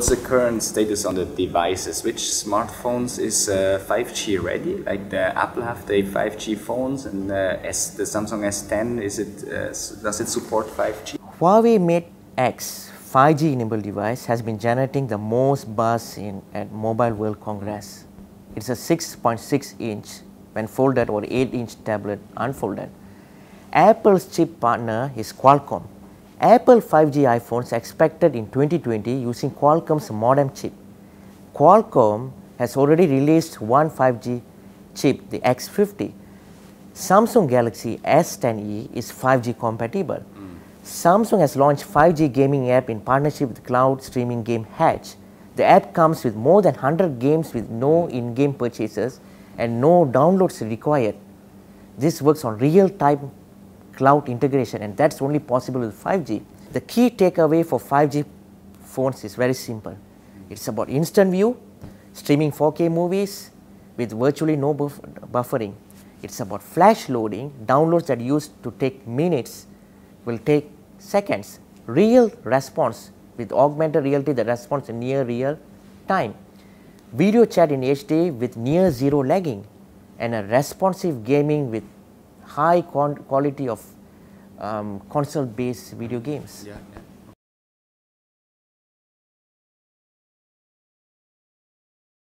what's the current status on the devices? Which smartphones is uh, 5G ready? Like the Apple have the 5G phones, and uh, S, the Samsung S10 is it uh, does it support 5G? Huawei Mate X 5G enabled device has been generating the most buzz in at Mobile World Congress. It's a 6.6 inch when folded or 8 inch tablet unfolded. Apple's chip partner is Qualcomm. Apple 5G iPhones expected in 2020 using Qualcomm's modem chip. Qualcomm has already released one 5G chip, the X50. Samsung Galaxy S10e is 5G compatible. Samsung has launched 5G gaming app in partnership with cloud streaming game Hatch. The app comes with more than 100 games with no in-game purchases and no downloads required. This works on real-time cloud integration and that's only possible with 5G. The key takeaway for 5G phones is very simple. It's about instant view, streaming 4K movies with virtually no buff buffering. It's about flash loading, downloads that used to take minutes will take seconds, real response with augmented reality the response in near real time, video chat in HD with near zero lagging and a responsive gaming with high quality of um, console based video games. Yeah. yeah.